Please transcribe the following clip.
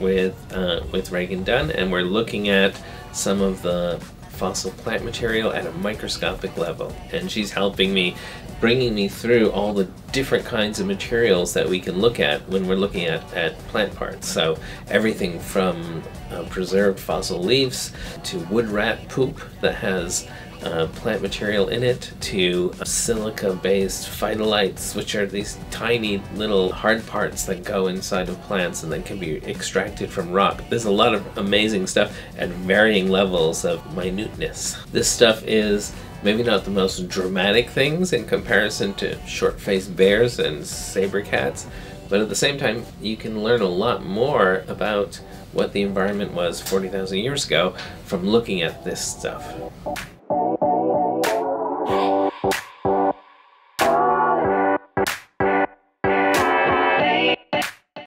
with uh, with Regan Dunn, and we're looking at some of the fossil plant material at a microscopic level. And she's helping me, bringing me through all the different kinds of materials that we can look at when we're looking at, at plant parts. So everything from uh, preserved fossil leaves to wood rat poop that has uh, plant material in it to silica based phytoliths, which are these tiny little hard parts that go inside of plants and then can be extracted from rock. There's a lot of amazing stuff at varying levels of minuteness. This stuff is maybe not the most dramatic things in comparison to short faced bears and saber cats, but at the same time, you can learn a lot more about what the environment was 40,000 years ago from looking at this stuff.